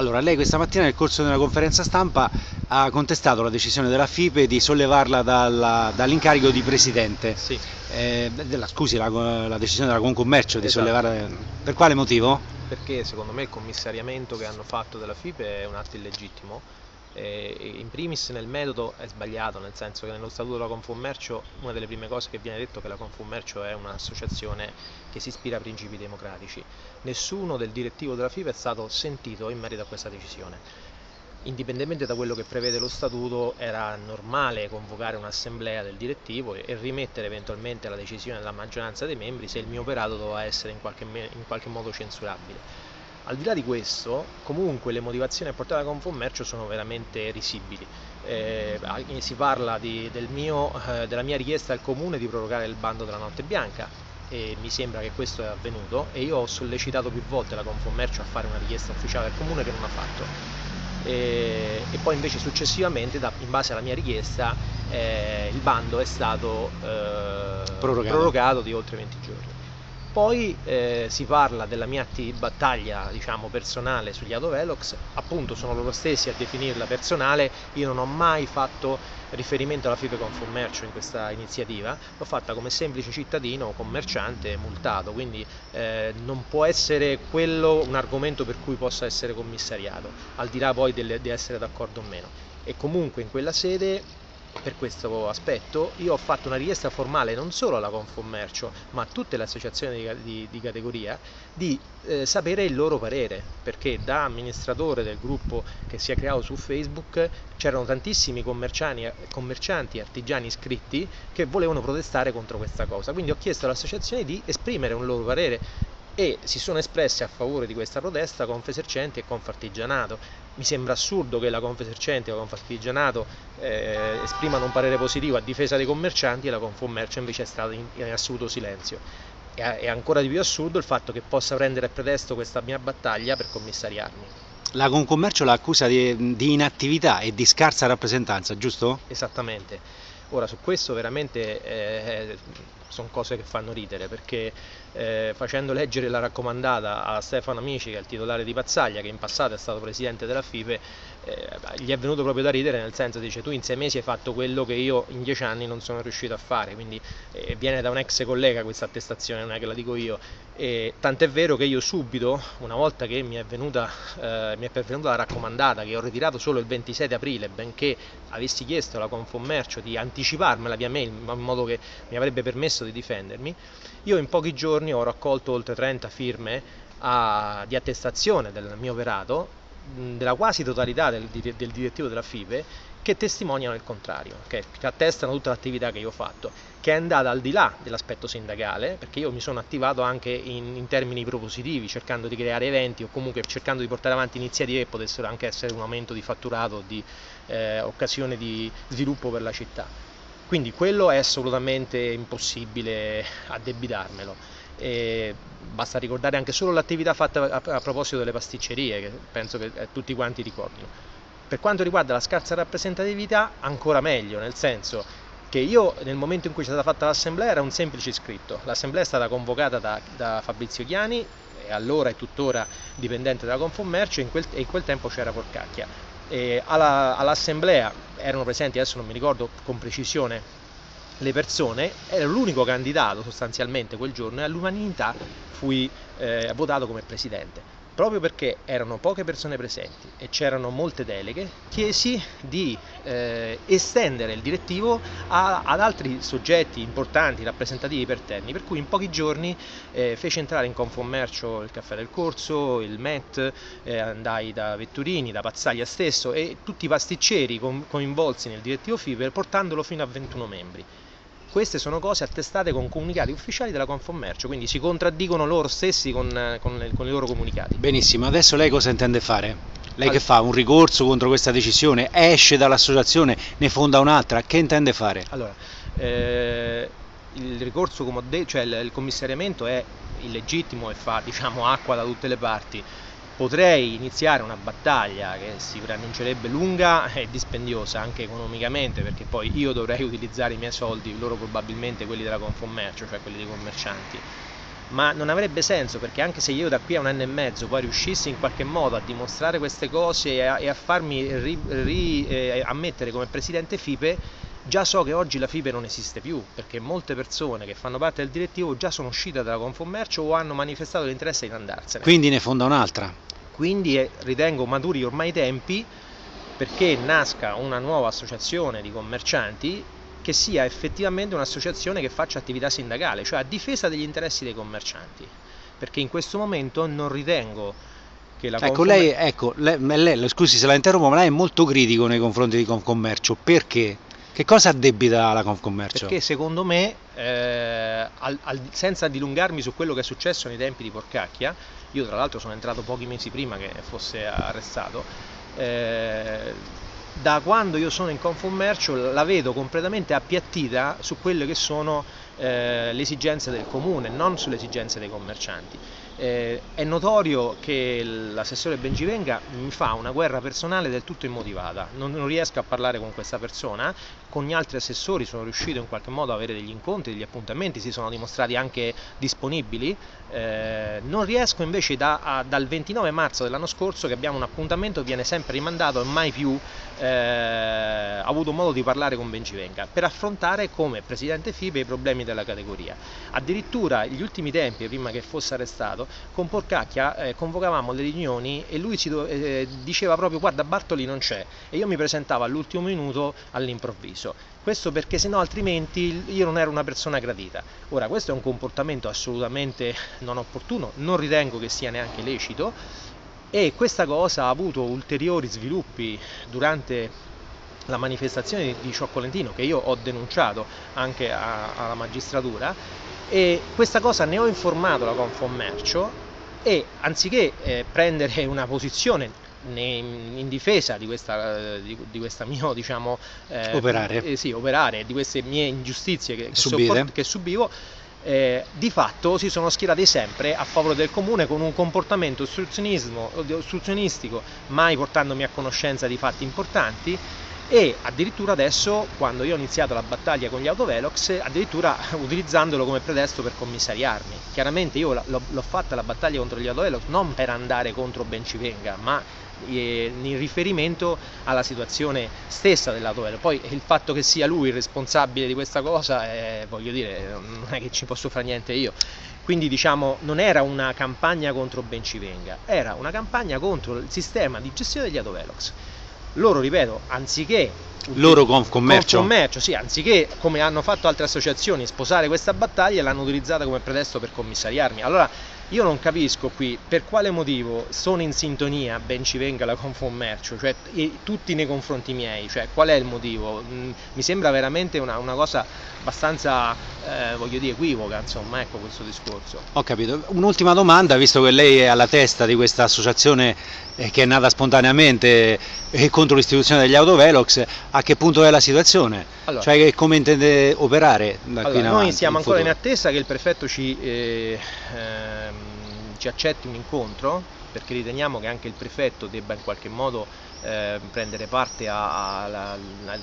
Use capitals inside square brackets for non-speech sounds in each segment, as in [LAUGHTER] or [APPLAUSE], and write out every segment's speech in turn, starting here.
Allora, lei questa mattina nel corso della conferenza stampa ha contestato la decisione della FIPE di sollevarla dall'incarico di presidente. Sì. Eh, della- scusi, la, la decisione della Concommercio di Esatto. sollevarla. Per quale motivo? Perché secondo me il commissariamento che hanno fatto della FIPE è un atto illegittimo. E- e in primis nel metodo è sbagliato, nel senso che nello statuto della Confommercio una delle prime cose che viene detto è che la Confommercio è un'associazione che si ispira a principi democratici. Nessuno del direttivo della FIPE è stato sentito in merito a questa decisione. Indipendentemente da quello che prevede lo statuto, era normale convocare un'assemblea del direttivo e rimettere eventualmente la decisione alla maggioranza dei membri se il mio operato doveva essere in qualche, in qualche modo censurabile. Al di là di questo, comunque le motivazioni a portare a Confommercio sono veramente risibili. Eh, si parla di- del mio, eh, della mia richiesta al comune di prorogare il bando della notte bianca e mi sembra che questo è avvenuto e io ho sollecitato più volte la Confommercio a fare una richiesta ufficiale al comune che non ha fatto. E, e poi invece successivamente, da- in base alla mia richiesta, eh, il bando è stato eh, Prorogato. prorogato di oltre 20 giorni. Poi eh, si parla della mia battaglia diciamo, personale sugli autovelox, appunto sono loro stessi a definirla personale, io non ho mai fatto riferimento alla FIPE Confommercio in questa iniziativa, l'ho fatta come semplice cittadino commerciante multato, quindi eh, non può essere quello un argomento per cui possa essere commissariato, al di là poi delle- di essere d'accordo o meno. E comunque in quella sede per questo aspetto io ho fatto una richiesta formale non solo alla Confommercio ma a tutte le associazioni di, di- di categoria di eh, sapere il loro parere perché da amministratore del gruppo che si è creato su Facebook c'erano tantissimi commercianti e artigiani iscritti che volevano protestare contro questa cosa. Quindi ho chiesto alle associazioni di esprimere un loro parere e si sono espressi a favore di questa protesta Confesercenti e Confartigianato. Mi sembra assurdo che la Confesercenti e la Confartigianato eh, esprimano un parere positivo a difesa dei commercianti e la Confommercio invece è stata in, in assoluto silenzio. E è ancora di più assurdo il fatto che possa prendere a pretesto questa mia battaglia per commissariarmi. La Concommercio la accusa di, di inattività e di scarsa rappresentanza, giusto? Esattamente. Ora su questo veramente eh, sono cose che fanno ridere perché eh, facendo leggere la raccomandata a Stefano Amici che è il titolare di Pazzaglia che in passato è stato presidente della FIPE eh, gli è venuto proprio da ridere nel senso dice tu in sei mesi hai fatto quello che io in dieci anni non sono riuscito a fare quindi eh, viene da un ex collega questa attestazione non è che la dico io. E tant'è vero che io subito una volta che mi è venuta, eh, mi è pervenuta la raccomandata che ho ritirato solo il 26 di aprile benché avessi chiesto alla Confommercio di anticiparmela via mail in modo che mi avrebbe permesso di difendermi io in pochi giorni ho raccolto oltre 30 firme a- di attestazione del mio operato della quasi totalità del, del direttivo della FIPE che testimoniano il contrario, che attestano tutta l'attività che io ho fatto, che è andata al di là dell'aspetto sindacale, perché io mi sono attivato anche in, in termini propositivi, cercando di creare eventi o comunque cercando di portare avanti iniziative che potessero anche essere un aumento di fatturato, di eh, occasione di sviluppo per la città. Quindi quello è assolutamente impossibile addebitarmelo. E basta ricordare anche solo l'attività fatta a, a proposito delle pasticcerie, che penso che eh, tutti quanti ricordino. Per quanto riguarda la scarsa rappresentatività, ancora meglio, nel senso che io nel momento in cui è stata fatta l'assemblea era un semplice iscritto. L'assemblea è stata convocata da, da Fabrizio Chiani, e allora e tuttora dipendente della Confommercio, e in quel, e in quel tempo c'era Porcacchia. Alla- all'assemblea erano presenti, adesso non mi ricordo con precisione le persone, ero l'unico candidato sostanzialmente quel giorno e all'unanimità fui eh, votato come presidente. Proprio perché erano poche persone presenti e c'erano molte deleghe, chiesi di eh, estendere il direttivo a- ad altri soggetti importanti, rappresentativi per terni, per cui in pochi giorni eh, fece entrare in Confommercio il Caffè del Corso, il MET, eh, andai da Vetturini, da Pazzaglia stesso e tutti i pasticceri coinvolti nel direttivo FIBER portandolo fino a 21 membri. Queste sono cose attestate con comunicati ufficiali della Confommercio, quindi si contraddicono loro stessi con, eh, con con i loro comunicati. Benissimo, adesso lei cosa intende fare? Lei che fa? Un ricorso contro questa decisione? Esce dall'associazione? Ne fonda un'altra? Che intende fare? Allora, eh, il ricorso, come ho detto, cioè il, il commissariamento è illegittimo e fa diciamo, acqua da tutte le parti. Potrei iniziare una battaglia che si preannuncerebbe lunga [LAUGHS] e dispendiosa anche economicamente perché poi io dovrei utilizzare i miei soldi, loro probabilmente quelli della Confommercio, cioè quelli dei commercianti. ma non avrebbe senso perché anche se io da qui a un anno e mezzo poi riuscissi in qualche modo a dimostrare queste cose e a, e a farmi ri, ri, eh, ammettere come presidente FIPE, già so che oggi la FIPE non esiste più perché molte persone che fanno parte del direttivo già sono uscite dalla Confommercio o hanno manifestato l'interesse di andarsene. Quindi ne fonda un'altra. Quindi eh, ritengo maturi ormai i tempi perché nasca una nuova associazione di commercianti che sia effettivamente un'associazione che faccia attività sindacale, cioè a difesa degli interessi dei commercianti, perché in questo momento non ritengo che la Ecco, Confcom... lei, ecco lei, lei, scusi se la interrompo, ma lei è molto critico nei confronti di Confcommercio, perché? Che cosa addebita la Confcommercio? Perché secondo me, eh, al, al, senza dilungarmi su quello che è successo nei tempi di Porcacchia, io tra l'altro sono entrato pochi mesi prima che fosse arrestato, eh, da quando io sono in Confommercio la vedo completamente appiattita su quelle che sono eh, le esigenze del comune, non sulle esigenze dei commercianti. Eh, è notorio che l'assessore Bengivenga mi fa una guerra personale del tutto immotivata, non, non, riesco a parlare con questa persona, con gli altri assessori sono riuscito in qualche modo ad avere degli incontri, degli appuntamenti, si sono dimostrati anche disponibili, eh, non riesco invece da, a, dal 29 marzo dell'anno scorso che abbiamo un appuntamento, viene sempre rimandato e mai più eh, avuto modo di parlare con Bengivenga per affrontare come presidente FIBE i problemi della categoria. Addirittura gli ultimi tempi, prima che fosse arrestato, con Porcacchia eh, convocavamo le riunioni e lui do, eh, diceva proprio guarda Bartoli non c'è e io mi presentavo all'ultimo minuto all'improvviso. Questo perché se no altrimenti io non ero una persona gradita. Ora questo è un comportamento assolutamente non opportuno, non ritengo che sia neanche lecito e questa cosa ha avuto ulteriori sviluppi durante la manifestazione di Cioccolentino che io ho denunciato anche a, alla magistratura e questa cosa ne ho informato la Confommercio e anziché eh, prendere [LAUGHS] una posizione in difesa di questa, di, di questa mio [LAUGHS] diciamo eh, operare. Eh, sì, operare di queste mie ingiustizie che, che, che subivo eh, di fatto si sono schierati sempre a favore del comune con un comportamento ostruzionistico, mai portandomi a conoscenza di fatti importanti e addirittura adesso quando io ho iniziato la battaglia con gli autovelox addirittura [LAUGHS] utilizzandolo come pretesto per commissariarmi. Chiaramente io l'ho fatta la battaglia contro gli autovelox non per andare contro Bencivenga ma eh, in riferimento alla situazione stessa dell'autovelox. Poi il fatto che sia lui il responsabile di questa cosa eh, voglio dire non è che ci posso fare niente io. Quindi diciamo non era una campagna contro Bencivenga era una campagna contro il sistema di gestione degli autovelox loro, ripeto, anziché loro con commercio. commercio, sì, anziché come hanno fatto altre associazioni sposare questa battaglia, l'hanno utilizzata come pretesto per commissariarmi. Allora, io non capisco qui per quale motivo sono in sintonia, ben ci venga la Confommercio, cioè tutti nei confronti miei, cioè qual è il motivo? Mm, mi sembra veramente una, una cosa abbastanza, eh, voglio dire, equivoca, insomma, ecco questo discorso. Ho capito. Un'ultima domanda, visto che lei è alla testa di questa associazione eh, che è nata spontaneamente eh, contro l'istituzione degli autovelox, a che punto è la situazione? Allora, cioè come intende operare da allora, qui in avanti? Noi siamo in ancora futuro? in attesa che il prefetto ci... Eh, ehm, ci accetti un incontro perché riteniamo che anche il prefetto debba in qualche modo eh, prendere parte a, a, a,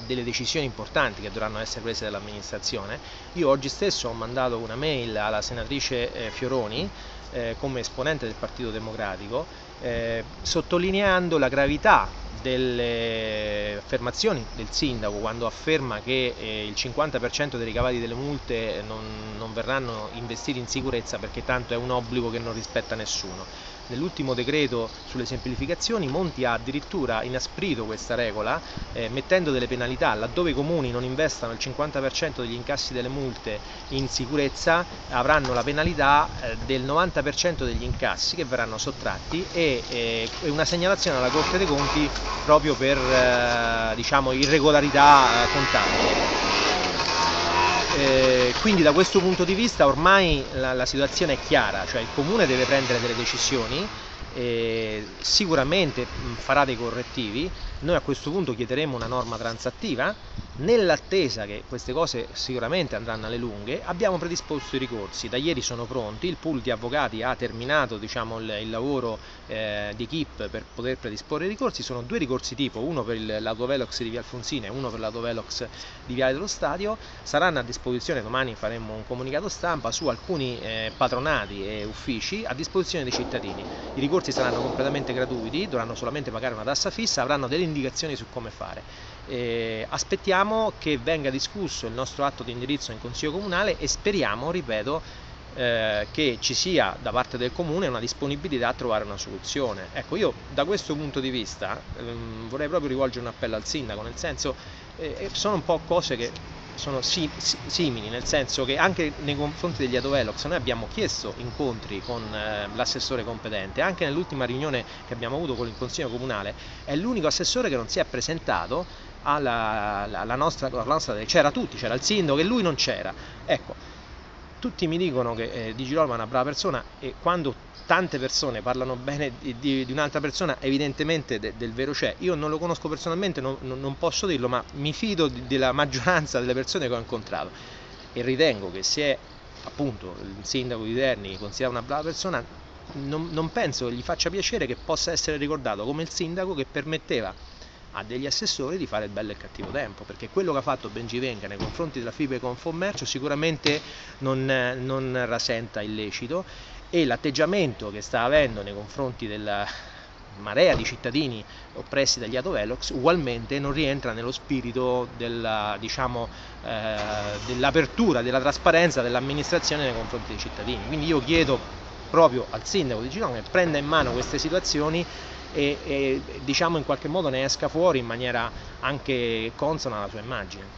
delle decisioni importanti che dovranno essere prese dall'amministrazione. Io oggi stesso ho mandato una mail alla senatrice eh, Fioroni eh, come esponente del Partito Democratico eh, sottolineando la gravità delle affermazioni del sindaco quando afferma che eh, il 50% dei ricavati delle multe non, non verranno investiti in sicurezza perché tanto è un obbligo che non rispetta nessuno. Nell'ultimo decreto sulle semplificazioni Monti ha addirittura inasprito questa regola eh, mettendo delle penalità laddove i comuni non investano il 50% degli incassi delle multe in sicurezza avranno la penalità eh, del 90% degli incassi che verranno sottratti e eh, una segnalazione alla Corte dei Conti proprio per eh, diciamo, irregolarità eh, contabili. Eh, quindi da questo punto di vista ormai la, la, situazione è chiara, cioè il comune deve prendere delle decisioni, eh, sicuramente farà dei correttivi, noi a questo punto chiederemo una norma transattiva. Nell'attesa che queste cose sicuramente andranno alle lunghe, abbiamo predisposto i ricorsi, da ieri sono pronti, il pool di avvocati ha terminato diciamo, il, il, lavoro eh, di equip per poter predisporre i ricorsi, sono due ricorsi tipo, uno per l'autovelox di Via Alfonsina e uno per l'autovelox di Viale dello Stadio, saranno a disposizione, domani faremo un comunicato stampa su alcuni eh, patronati e uffici a disposizione dei cittadini. I ricorsi saranno completamente gratuiti, dovranno solamente pagare una tassa fissa, avranno delle indicazioni su come fare. Eh, aspettiamo che venga discusso il nostro atto di indirizzo in Consiglio Comunale e speriamo, ripeto, eh, che ci sia da parte del Comune una disponibilità a trovare una soluzione. Ecco, io da questo punto di vista ehm, vorrei proprio rivolgere un appello al Sindaco, nel senso eh sono un po' cose che sono si, si, simili, nel senso che anche nei confronti degli Adovelox noi abbiamo chiesto incontri con eh, l'assessore competente, anche nell'ultima riunione che abbiamo avuto con il Consiglio Comunale è l'unico assessore che non si è presentato alla, alla nostra, alla nostra c'era tutti, c'era il sindaco e lui non c'era. Ecco, tutti mi dicono che eh, Di Girolamo è una brava persona e quando tante persone parlano bene di, di, di un'altra persona evidentemente de, del vero c'è. Io non lo conosco personalmente, non, non posso dirlo, ma mi fido di, della maggioranza delle persone che ho incontrato e ritengo che se appunto il sindaco di Terni considera una brava persona, non, non penso che gli faccia piacere che possa essere ricordato come il sindaco che permetteva a degli assessori di fare il bello e il cattivo tempo, perché quello che ha fatto Bengivenga nei confronti della FIBE Confommercio sicuramente non, non rasenta illecito e l'atteggiamento che sta avendo nei confronti della marea di cittadini oppressi dagli autovelox ugualmente non rientra nello spirito della, diciamo, eh, dell'apertura, della trasparenza dell'amministrazione nei confronti dei cittadini. Quindi io chiedo proprio al sindaco di Girona che prenda in mano queste situazioni e, e diciamo in qualche modo ne esca fuori in maniera anche consona alla sua immagine.